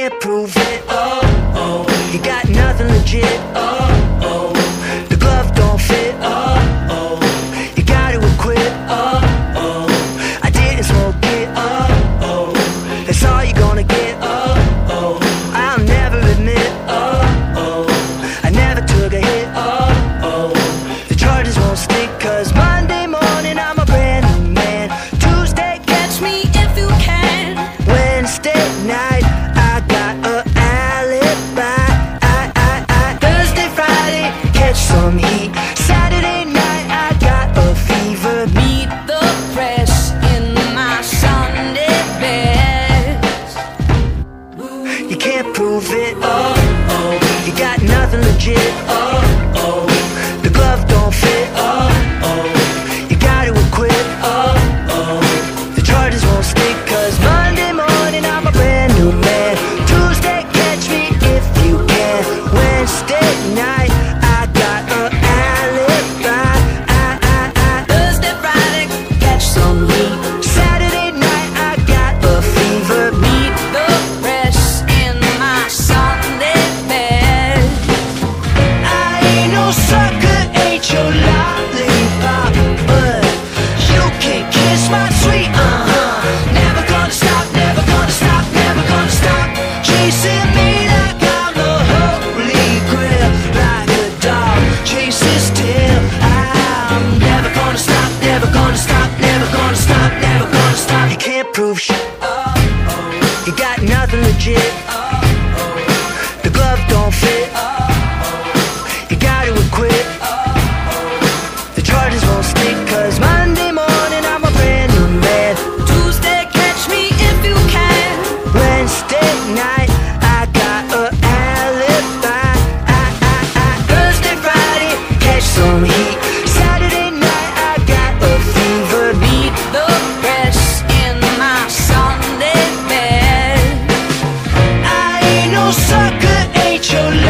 can't prove it. Oh, oh, you got nothing legit. Oh. legit. Never gonna stop, never gonna stop, never gonna stop. You can't prove shit. You got nothing legit. 就